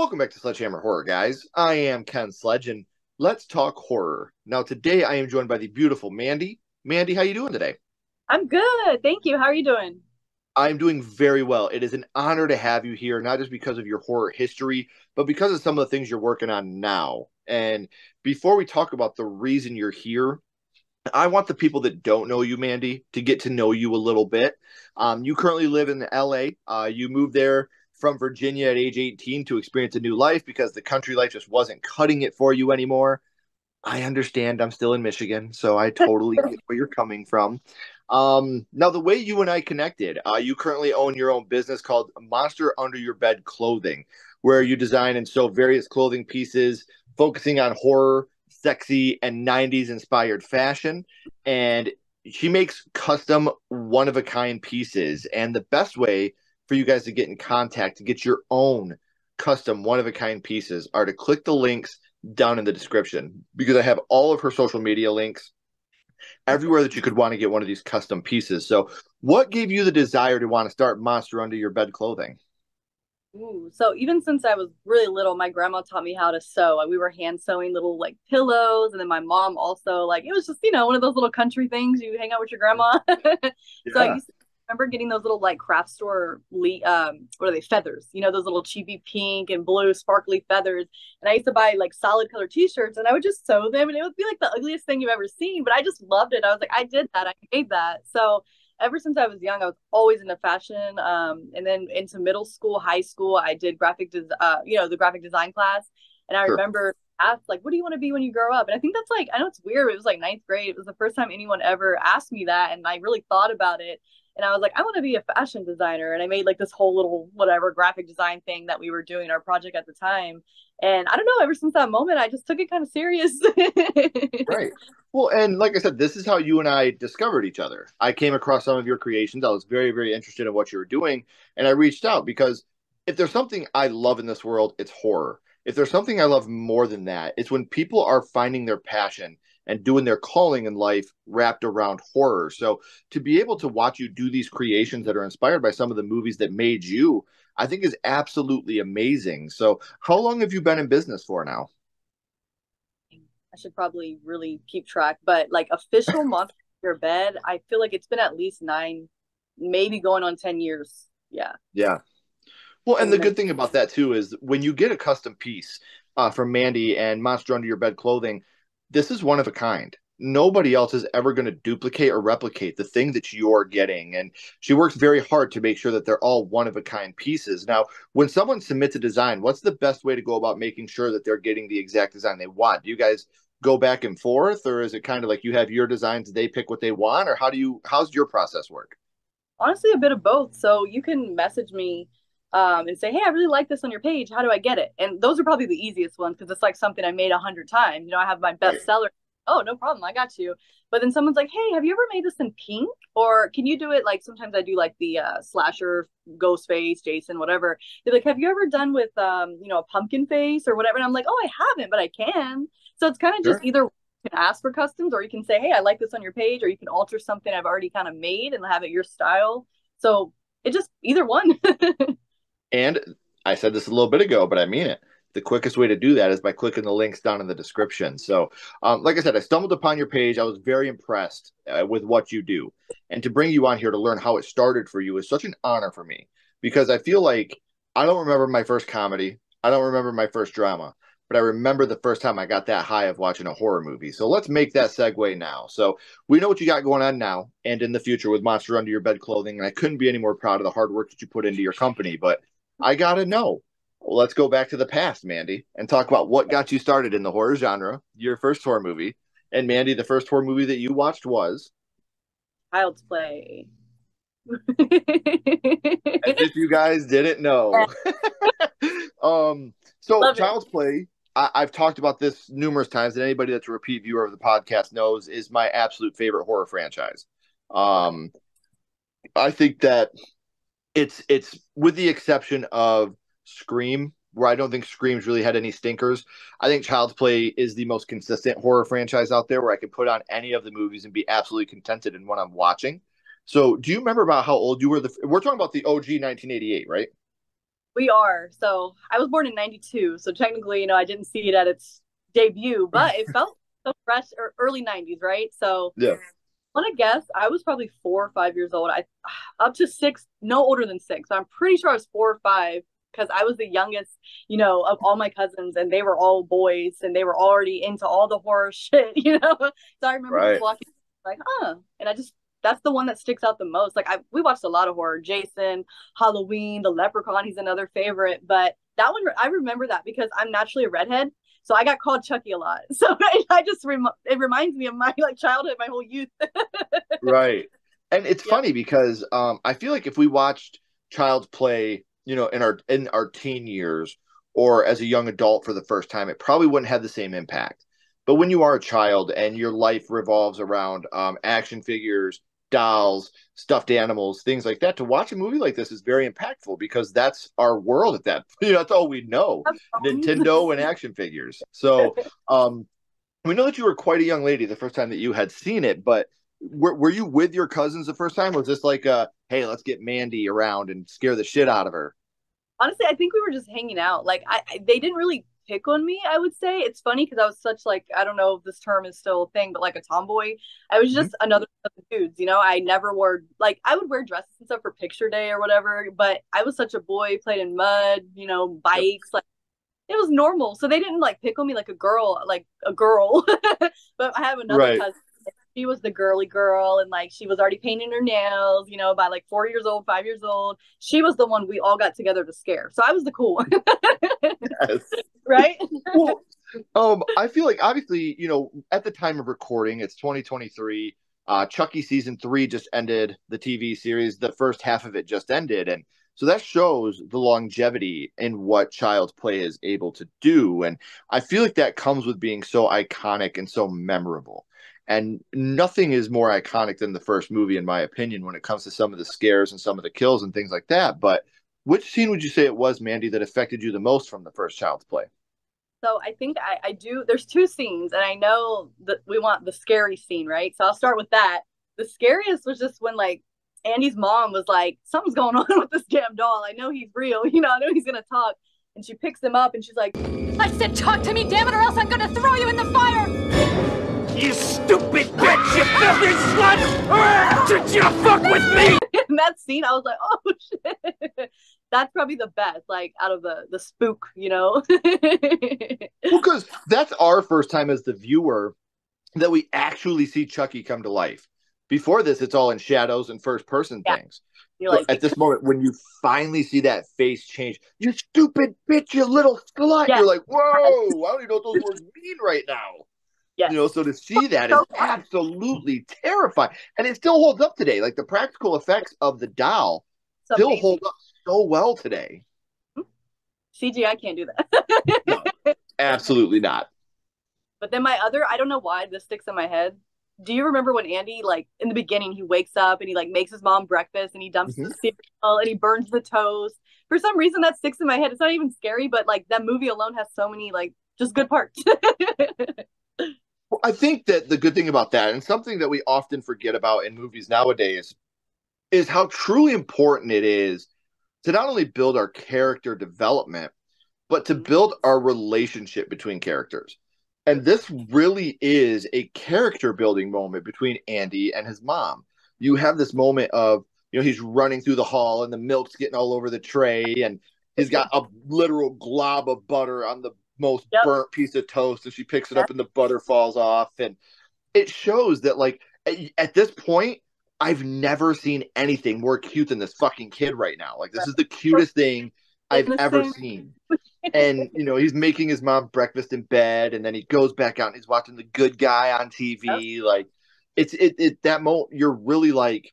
Welcome back to Sledgehammer Horror, guys. I am Ken Sledge, and let's talk horror. Now, today I am joined by the beautiful Mandy. Mandy, how you doing today? I'm good, thank you. How are you doing? I'm doing very well. It is an honor to have you here, not just because of your horror history, but because of some of the things you're working on now. And before we talk about the reason you're here, I want the people that don't know you, Mandy, to get to know you a little bit. Um, you currently live in LA. Uh, you moved there from Virginia at age 18 to experience a new life because the country life just wasn't cutting it for you anymore. I understand I'm still in Michigan, so I totally get where you're coming from. Um, now, the way you and I connected, uh, you currently own your own business called Monster Under Your Bed Clothing, where you design and sew various clothing pieces focusing on horror, sexy, and 90s inspired fashion. And she makes custom, one of a kind pieces. And the best way for you guys to get in contact to get your own custom, one of a kind pieces are to click the links down in the description because I have all of her social media links everywhere that you could want to get one of these custom pieces. So, what gave you the desire to want to start Monster Under Your Bed clothing? Ooh, so even since I was really little, my grandma taught me how to sew. We were hand sewing little like pillows, and then my mom also like it was just you know one of those little country things you hang out with your grandma. yeah. So I used to remember getting those little like craft store le- um what are they feathers you know those little cheapy pink and blue sparkly feathers and i used to buy like solid color t-shirts and i would just sew them and it would be like the ugliest thing you've ever seen but i just loved it i was like i did that i made that so ever since I was young, I was always into fashion. Um, and then into middle school, high school, I did graphic, des- uh, you know, the graphic design class. And I sure. remember asked like, "What do you want to be when you grow up?" And I think that's like, I know it's weird. It was like ninth grade. It was the first time anyone ever asked me that, and I really thought about it and I was like, I want to be a fashion designer. And I made like this whole little whatever graphic design thing that we were doing our project at the time. And I don't know, ever since that moment, I just took it kind of serious. right. Well, and like I said, this is how you and I discovered each other. I came across some of your creations. I was very, very interested in what you were doing. And I reached out because if there's something I love in this world, it's horror. If there's something I love more than that, it's when people are finding their passion and doing their calling in life wrapped around horror. So to be able to watch you do these creations that are inspired by some of the movies that made you, I think is absolutely amazing. So how long have you been in business for now? I should probably really keep track, but like official month your bed, I feel like it's been at least nine, maybe going on 10 years. Yeah. Yeah. Well, and the good thing about that too is when you get a custom piece uh, from Mandy and Monster Under Your Bed Clothing, this is one of a kind. Nobody else is ever going to duplicate or replicate the thing that you're getting. And she works very hard to make sure that they're all one of a kind pieces. Now, when someone submits a design, what's the best way to go about making sure that they're getting the exact design they want? Do you guys go back and forth, or is it kind of like you have your designs, they pick what they want, or how do you, how's your process work? Honestly, a bit of both. So you can message me um, and say, hey, I really like this on your page. How do I get it? And those are probably the easiest ones because it's like something I made a hundred times. You know, I have my bestseller. Oh, no problem. I got you. But then someone's like, hey, have you ever made this in pink? Or can you do it like sometimes I do like the uh, slasher, ghost face, Jason, whatever. They're like, have you ever done with, um, you know, a pumpkin face or whatever? And I'm like, oh, I haven't, but I can. So it's kind of sure. just either you can ask for customs or you can say, hey, I like this on your page, or you can alter something I've already kind of made and have it your style. So it just either one. And I said this a little bit ago, but I mean it. The quickest way to do that is by clicking the links down in the description. So, um, like I said, I stumbled upon your page. I was very impressed uh, with what you do. And to bring you on here to learn how it started for you is such an honor for me because I feel like I don't remember my first comedy. I don't remember my first drama, but I remember the first time I got that high of watching a horror movie. So let's make that segue now. So we know what you got going on now and in the future with Monster Under Your Bed clothing. And I couldn't be any more proud of the hard work that you put into your company. But I gotta know. Well, let's go back to the past, Mandy, and talk about what got you started in the horror genre. Your first horror movie, and Mandy, the first horror movie that you watched was Child's Play. As if you guys didn't know. um, so Love Child's it. Play. I, I've talked about this numerous times, and anybody that's a repeat viewer of the podcast knows is my absolute favorite horror franchise. Um, I think that it's it's with the exception of Scream, where I don't think Scream's really had any stinkers. I think Child's Play is the most consistent horror franchise out there where I can put on any of the movies and be absolutely contented in what I'm watching. So, do you remember about how old you were? The we're talking about the OG 1988, right? We are. So I was born in 92. So technically, you know, I didn't see it at its debut, but it felt so fresh or early 90s, right? So Yeah. I want to guess I was probably four or five years old. I up to six, no older than six. So I'm pretty sure I was four or five because I was the youngest, you know, of all my cousins, and they were all boys, and they were already into all the horror shit, you know. So I remember Right. walking like, huh, and I just that's the one that sticks out the most. Like I we watched a lot of horror, Jason, Halloween, The Leprechaun. He's another favorite, but that one I remember that because I'm naturally a redhead. So I got called Chucky a lot. So I just rem- it reminds me of my like childhood, my whole youth. right and it's Yeah. funny because um i feel like if we watched child's play you know in our in our teen years or as a young adult for the first time it probably wouldn't have the same impact but when you are a child and your life revolves around um, action figures dolls stuffed animals things like that to watch a movie like this is very impactful because that's our world at that you know that's all we know Nintendo and action figures. So, um, we know that you were quite a young lady the first time that you had seen it, but were, were you with your cousins the first time? Was this like a, hey, let's get Mandy around and scare the shit out of her? honestly i think we were just hanging out like I, I they didn't really pick on me i would say. It's funny because i was such like i don't know if this term is still a thing but like a tomboy. I was mm-hmm. just another of the dudes you know? I never wore like i would wear dresses and stuff for picture day or whatever but i was such a boy played in mud you know bikes like it was normal. So they didn't like pick on me like a girl like a girl. But i have another Right. cousin she was the girly girl and like she was already painting her nails you know by like four years old five years old. She was the one we all got together to scare. So i was the cool one. Yes. Right well, um, I feel like obviously, you know, at the time of recording, it's 2023. Uh, Chucky season three just ended the TV series. The first half of it just ended, and so that shows the longevity in what Child's Play is able to do. And I feel like that comes with being so iconic and so memorable. And nothing is more iconic than the first movie, in my opinion, when it comes to some of the scares and some of the kills and things like that. But which scene would you say it was, Mandy, that affected you the most from the first Child's Play? So i think I, I do there's two scenes and i know that we want the scary scene right so i'll start with that the scariest was just when like andy's mom was like something's going on with this damn doll i know he's real you know i know he's gonna talk and she picks him up and she's like I said talk to me, damn it, or else I'm gonna throw you in the fire! You stupid bitch, you filthy slut! Did you fuck with me? in that scene i was like oh shit that's probably the best like out of the the spook you know because that's our first time as the viewer that we actually see Chucky come to life. Before this, it's all in shadows and first person Yeah. things. like at this moment, when you finally see that face change, you stupid bitch, you little slut, Yeah. you're like, whoa, I don't even know what those words mean right now. Yes. You know, so to see that is absolutely terrifying. And it still holds up today. Like the practical effects of the doll it's still amazing. hold up so well today. cgi can't do that Absolutely not. But then my other, I don't know why this sticks in my head. Do you remember when Andy, like in the beginning, he wakes up and he like makes his mom breakfast and he dumps the mm-hmm. cereal and he burns the toast? For some reason, that sticks in my head. It's not even scary, but like that movie alone has so many like just good parts. Well, I think that the good thing about that, and something that we often forget about in movies nowadays, is how truly important it is to not only build our character development, but to mm-hmm. build our relationship between characters. And this really is a character building moment between Andy and his mom. You have this moment of, you know, he's running through the hall and the milk's getting all over the tray, and he's got a literal glob of butter on the most Yep. burnt piece of toast, and she picks it up and the butter falls off. And it shows that, like, at, at this point, I've never seen anything more cute than this fucking kid right now. Like, this is the cutest thing I've ever seen. And, you know, he's making his mom breakfast in bed, and then he goes back out and he's watching the good guy on TV. Like, it's it, it that moment, you're really like,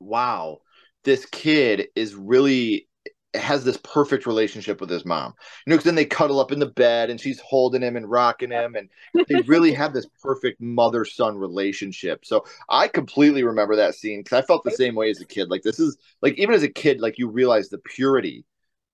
wow, this kid is really has this perfect relationship with his mom. You know, because then they cuddle up in the bed and she's holding him and rocking him, and they really have this perfect mother son relationship. So I completely remember that scene because I felt the same way as a kid. Like this is like even as a kid, like you realize the purity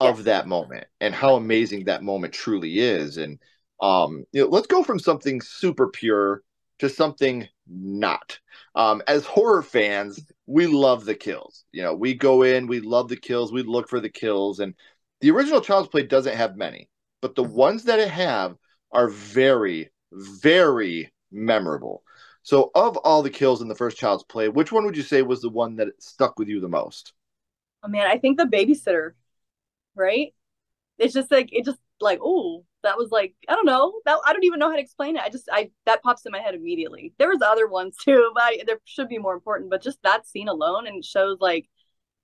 of Yes. that moment and how amazing that moment truly is. And um, you know, let's go from something super pure to something not. Um, as horror fans, we love the kills. You know, we go in, we love the kills, we look for the kills, and the original Child's Play doesn't have many, but the ones that it have are very, very memorable. So, of all the kills in the first Child's Play, which one would you say was the one that stuck with you the most? Oh man, I think the babysitter, right? It's just like it just like oh that was like I don't know that I don't even know how to explain it. I just I that pops in my head immediately. There was other ones too, but I, there should be more important. But just that scene alone and it shows like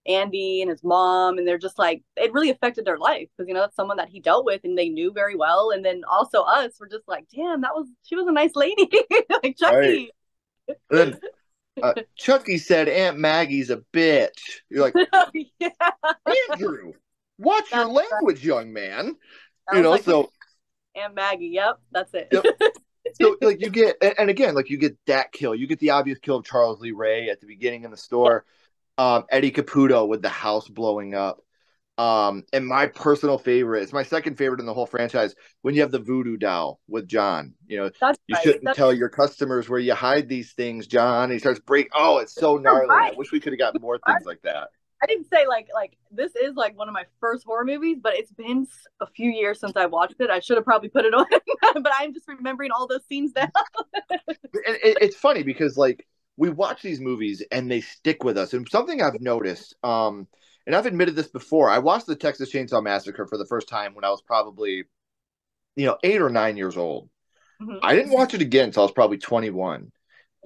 Andy and his mom, and they're just like it really affected their life because you know that's someone that he dealt with and they knew very well. And then also us, we're just like, damn, that was she was a nice lady, like Chucky. Right. then uh, Chucky said Aunt Maggie's a bitch. You're like, yeah. Andrew, watch your language, young man. You know, like, so and Maggie. Yep, that's it. Yep. so like you get and again like you get that kill you get the obvious kill of charles lee ray at the beginning in the store um, Eddie Caputo with the house blowing up. Um, and my personal favorite, it's my second favorite in the whole franchise, when you have the voodoo doll with John. You know, That's you right. shouldn't That's... tell your customers where you hide these things, John. he starts break. Oh, it's so gnarly. Right. I wish we could have got more things like that. I didn't say like like this is like one of my first horror movies, but it's been a few years since I watched it. I should have probably put it on, but I'm just remembering all those scenes now. it, it, it's funny because like we watch these movies and they stick with us. And something I've noticed, um, and I've admitted this before, I watched the Texas Chainsaw Massacre for the first time when I was probably, you know, eight or nine years old. Mm-hmm. I didn't watch it again until I was probably 21.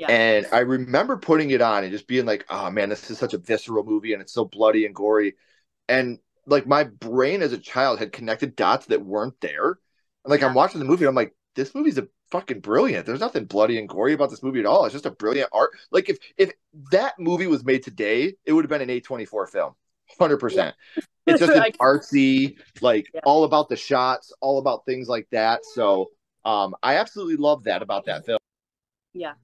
Yeah. And I remember putting it on and just being like, oh man, this is such a visceral movie and it's so bloody and gory. And like my brain as a child had connected dots that weren't there. And like yeah. I'm watching the movie, I'm like, this movie's a fucking brilliant. There's nothing bloody and gory about this movie at all. It's just a brilliant art. Like if if that movie was made today, it would have been an A24 film. 100%. Yeah. It's just an artsy, like yeah. all about the shots, all about things like that. So um I absolutely love that about that film. Yeah.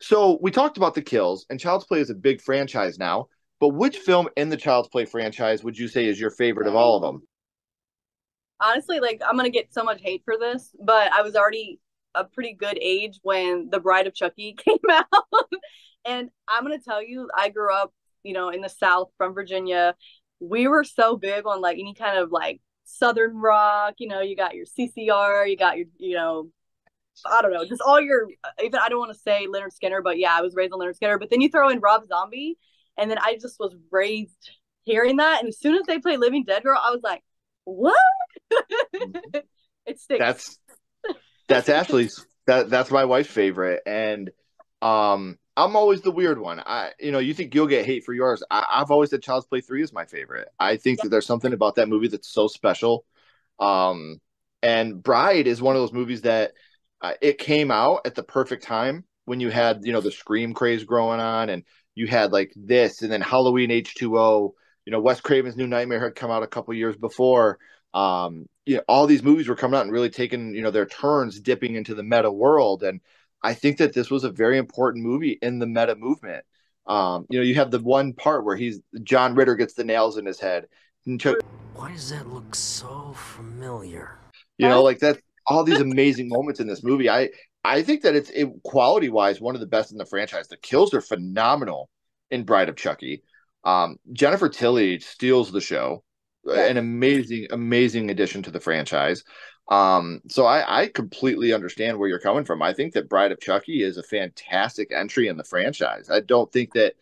So we talked about the kills, and Child's Play is a big franchise now. But which film in the Child's Play franchise would you say is your favorite of all of them? honestly, like I'm gonna get so much hate for this, but I was already a pretty good age when The Bride of Chucky came out. and I'm gonna tell you, I grew up, you know, in the South from Virginia. We were so big on like any kind of like Southern rock, you know, you got your CCR, you got your, you know, I don't know, just all your even I don't want to say Lynyrd Skynyrd, but yeah, I was raised on Lynyrd Skynyrd. But then you throw in Rob Zombie, and then I just was raised hearing that. And as soon as they play Living Dead Girl, I was like, what? it stinks. That's that's Ashley's. That that's my wife's favorite, and um, I'm always the weird one. I, you know, you think you'll get hate for yours. I, have always said Child's Play Three is my favorite. I think yeah. that there's something about that movie that's so special. Um, and Bride is one of those movies that uh, it came out at the perfect time when you had you know the Scream craze growing on, and you had like this, and then Halloween H two O. You know, Wes Craven's New Nightmare had come out a couple years before um, you know, all these movies were coming out and really taking, you know, their turns dipping into the meta world. And I think that this was a very important movie in the meta movement. Um, you know, you have the one part where he's John Ritter gets the nails in his head. And took Why does that look so familiar? You know, like that all these amazing moments in this movie. I I think that it's it, quality wise one of the best in the franchise. The kills are phenomenal in Bride of Chucky. Um, Jennifer Tilly steals the show an amazing, amazing addition to the franchise. Um, so I, I completely understand where you're coming from. I think that Bride of Chucky is a fantastic entry in the franchise. I don't think that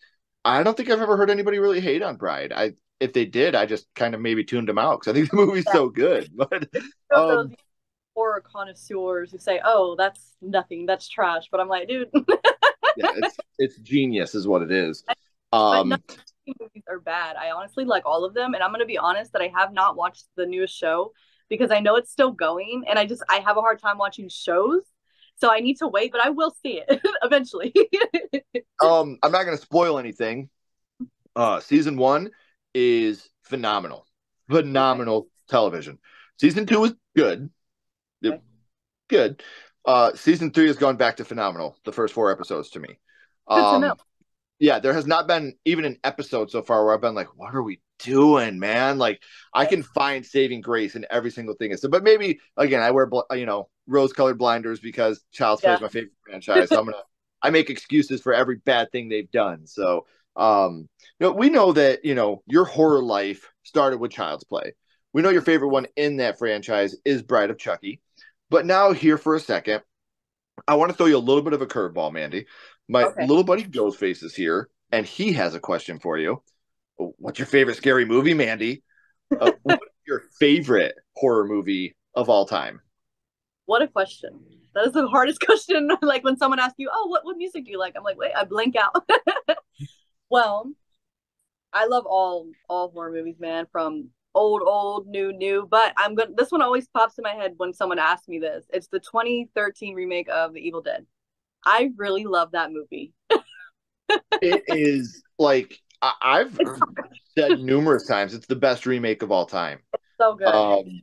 I don't think I've ever heard anybody really hate on Bride. I if they did, I just kind of maybe tuned them out because I think the movie's yeah. so good. But um, horror connoisseurs who say, "Oh, that's nothing, that's trash," but I'm like, dude, yeah, it's it's genius, is what it is. Um, movies are bad. I honestly like all of them, and I'm gonna be honest that I have not watched the newest show because I know it's still going, and I just I have a hard time watching shows. So I need to wait, but I will see it eventually. um, I'm not gonna spoil anything. Uh, season one is phenomenal, phenomenal okay. television. Season two is good, okay. good. Uh, season three has gone back to phenomenal. The first four episodes to me. Um, to yeah, there has not been even an episode so far where I've been like, what are we doing, man? Like, I can find saving grace in every single thing. So, but maybe again, I wear you know rose colored blinders because Child's Play yeah. is my favorite franchise. So I'm gonna I make excuses for every bad thing they've done. So, Um, you know, we know that you know your horror life started with Child's Play. We know your favorite one in that franchise is Bride of Chucky. But now, here for a second, I want to throw you a little bit of a curveball, Mandy. My Okay. little buddy Ghostface is here, and he has a question for you. What's your favorite scary movie, Mandy? Uh, what's your favorite horror movie of all time? What a question. That is the hardest question. like when someone asks you, "Oh, what what music do you like?" I'm like, "Wait," I blink out. well, I love all all horror movies, man, from old, old, new, new. But I'm gonna. This one always pops in my head when someone asks me this. It's the 2013 remake of The Evil Dead. I really love that movie. It is like I- I've said numerous times, it's the best remake of all time. So good. Um,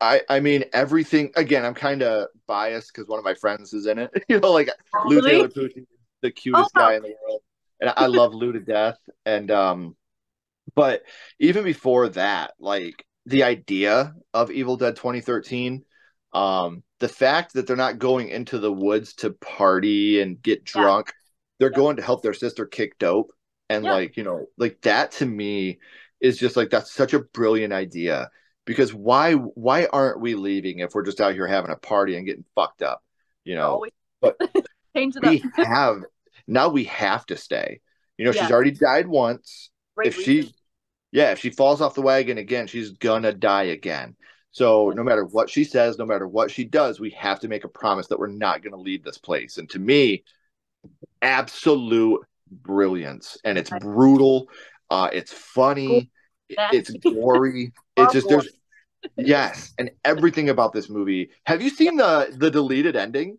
I I mean everything. Again, I'm kind of biased because one of my friends is in it. you know, like Lou Taylor Pucci, the cutest Oh. guy in the world, and I love Lou to death. And um, but even before that, like the idea of Evil Dead 2013, um, the fact that they're not going into the woods to party and get Yeah. drunk, they're Yeah. going to help their sister kick dope, and Yeah. like you know, like that to me is just like that's such a brilliant idea. Because why why aren't we leaving if we're just out here having a party and getting fucked up? You know, Always but change it we up. have now we have to stay. You know, she's already died once. Great if she. Yeah, if she falls off the wagon again, she's gonna die again. So no matter what she says, no matter what she does, we have to make a promise that we're not gonna leave this place. And to me, absolute brilliance. And it's brutal, uh, it's funny, it's gory. It's just there's yes, and everything about this movie. Have you seen the the deleted ending?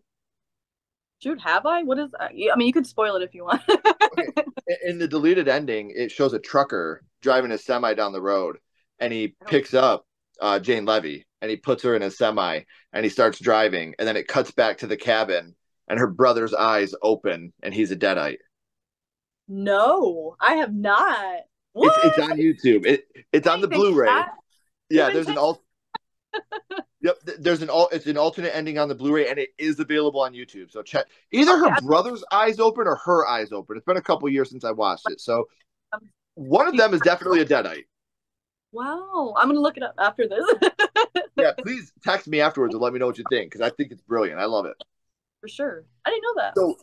Dude, have I? What is? Uh, I mean, you could spoil it if you want. in the deleted ending, it shows a trucker driving a semi down the road, and he picks up uh, Jane Levy and he puts her in a semi, and he starts driving, and then it cuts back to the cabin, and her brother's eyes open, and he's a deadite. no, I have not. It's, What? it's on YouTube. It it's on the Wait, they did Blu-ray. that? Yeah, there's an alt. Yep, there's an all. it's an alternate ending on the Blu-ray, and it is available on YouTube. So check either her brother's eyes open or her eyes open. It's been a couple years since I watched it, so one of them is definitely a deadite. Wow, I'm gonna look it up after this yeah, please text me afterwards and let me know what you think because I think it's brilliant. I love it. for sure. I didn't know that. So,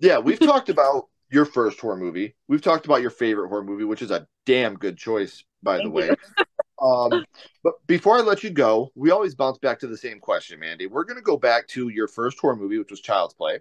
yeah, we've talked about your first horror movie. We've talked about your favorite horror movie, which is a damn good choice, by the way. Um, but before I let you go, we always bounce back to the same question, Mandy. We're going to go back to your first horror movie, which was Child's Play.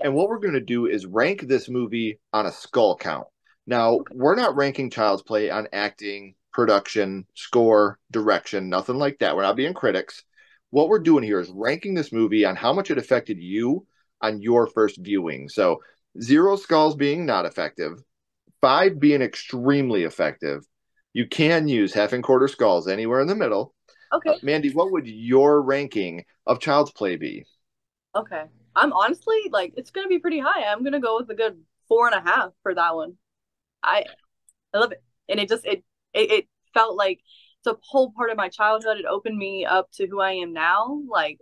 And what we're going to do is rank this movie on a skull count. Now, we're not ranking Child's Play on acting, production, score, direction, nothing like that. We're not being critics. What we're doing here is ranking this movie on how much it affected you on your first viewing. So, zero skulls being not effective, five being extremely effective. You can use half and quarter skulls anywhere in the middle. Okay, Uh, Mandy, what would your ranking of Child's Play be? okay. I'm honestly like it's gonna be pretty high. I'm gonna go with a good four and a half for that one. I I love it, and it just it it, it felt like it's a whole part of my childhood. It opened me up to who I am now. Like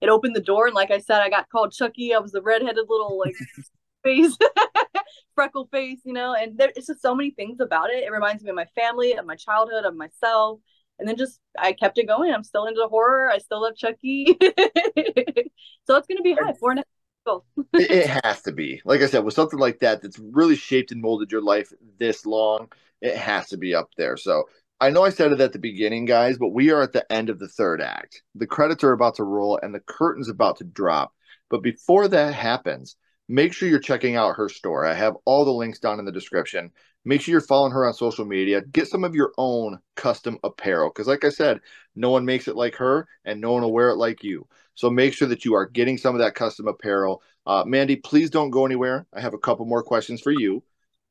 it opened the door, and like I said, I got called Chucky. I was the redheaded little like face, freckle face, you know. And there, it's just so many things about it. It reminds me of my family, of my childhood, of myself. And then just I kept it going. I'm still into horror. I still love Chucky. so it's gonna be high, four and a half. it, it has to be. Like I said, with something like that that's really shaped and molded your life this long, it has to be up there. So I know I said it at the beginning, guys, but we are at the end of the third act. The credits are about to roll and the curtain's about to drop. But before that happens, make sure you're checking out her store. I have all the links down in the description. Make sure you're following her on social media. Get some of your own custom apparel. Because, like I said, no one makes it like her and no one will wear it like you. So make sure that you are getting some of that custom apparel. Uh, Mandy, please don't go anywhere. I have a couple more questions for you.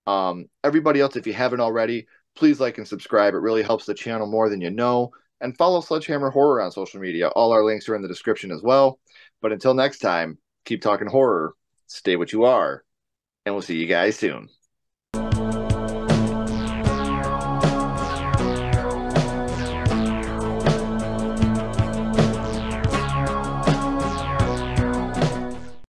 Um, everybody else, if you haven't already, please like and subscribe. It really helps the channel more than you know. And follow Sledgehammer Horror on social media. All our links are in the description as well. But until next time, keep talking horror, stay what you are, and we'll see you guys soon.